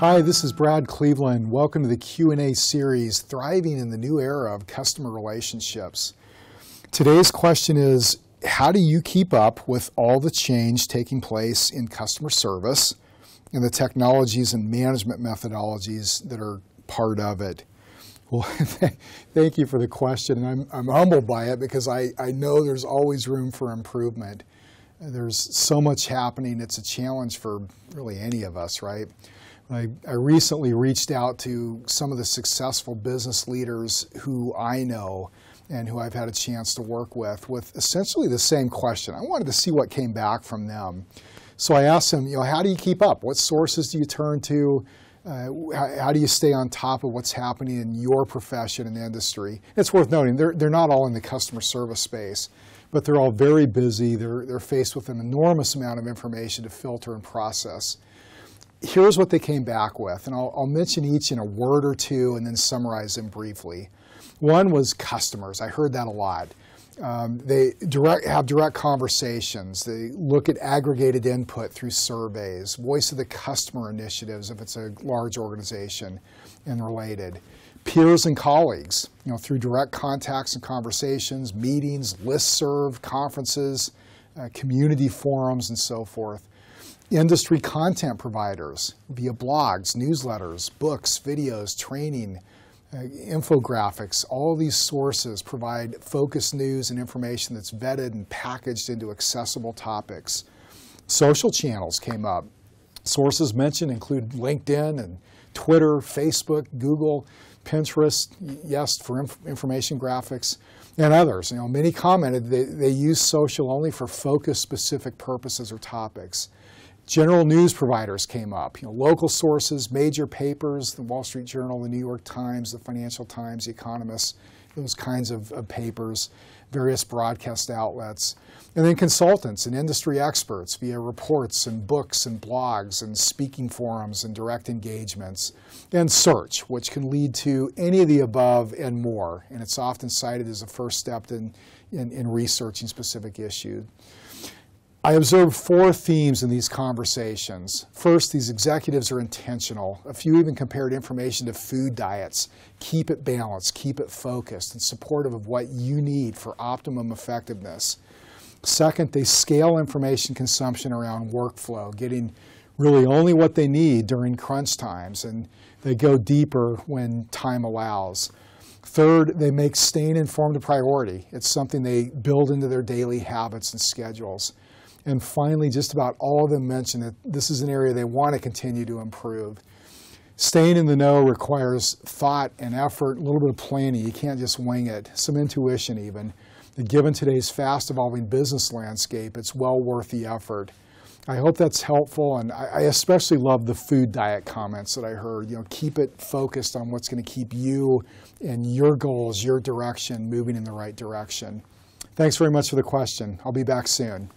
Hi, this is Brad Cleveland. Welcome to the Q&A series, Thriving in the New Era of Customer Relationships. Today's question is, how do you keep up with all the change taking place in customer service and the technologies and management methodologies that are part of it? Well, thank you for the question. I'm, I'm humbled by it because I, I know there's always room for improvement. There's so much happening. It's a challenge for really any of us, right? I, I, recently reached out to some of the successful business leaders who I know and who I've had a chance to work with with essentially the same question. I wanted to see what came back from them. So I asked them, you know, how do you keep up? What sources do you turn to? Uh, how, how, do you stay on top of what's happening in your profession and industry? It's worth noting they're, they're not all in the customer service space, but they're all very busy. They're, they're faced with an enormous amount of information to filter and process here's what they came back with, and I'll, I'll, mention each in a word or two and then summarize them briefly. One was customers. I heard that a lot. Um, they direct, have direct conversations. They look at aggregated input through surveys, voice of the customer initiatives if it's a large organization and related. Peers and colleagues, you know, through direct contacts and conversations, meetings, listserv, conferences, uh, community forums, and so forth industry content providers via blogs, newsletters, books, videos, training, uh, infographics, all these sources provide focused news and information that's vetted and packaged into accessible topics. Social channels came up. Sources mentioned include LinkedIn and Twitter, Facebook, Google, Pinterest, yes, for inf information graphics, and others. You know, many commented they, they use social only for focused specific purposes or topics. General news providers came up, you know, local sources, major papers, the Wall Street Journal, the New York Times, the Financial Times, the Economist, those kinds of, of papers, various broadcast outlets. And then consultants and industry experts via reports and books and blogs and speaking forums and direct engagements. And search, which can lead to any of the above and more. And it's often cited as a first step in, in, in researching specific issues. I observed four themes in these conversations. First, these executives are intentional. A few even compared information to food diets. Keep it balanced, keep it focused, and supportive of what you need for optimum effectiveness. Second, they scale information consumption around workflow, getting really only what they need during crunch times, and they go deeper when time allows. Third, they make staying informed a priority. It's something they build into their daily habits and schedules. And finally, just about all of them mentioned that this is an area they want to continue to improve. Staying in the know requires thought and effort, a little bit of planning. You can't just wing it, some intuition even. And given today's fast evolving business landscape, it's well worth the effort. I hope that's helpful, and I especially love the food diet comments that I heard. You know, keep it focused on what's going to keep you and your goals, your direction, moving in the right direction. Thanks very much for the question. I'll be back soon.